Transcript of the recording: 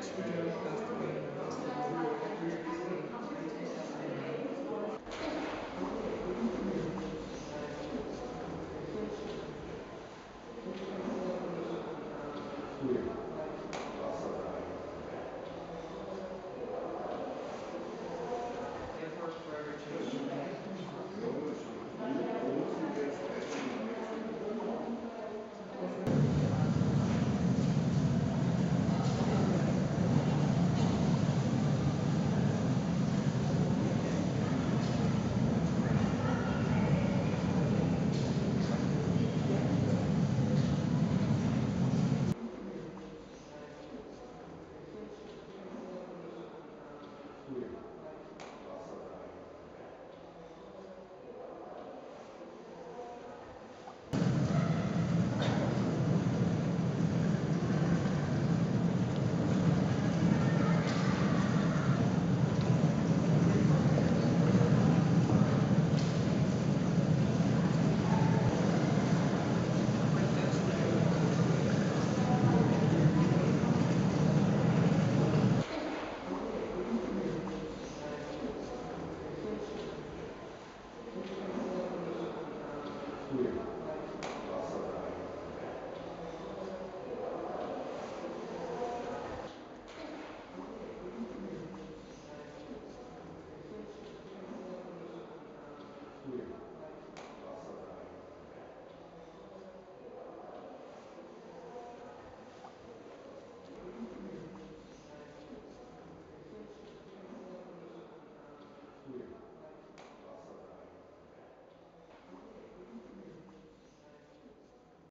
children passed away.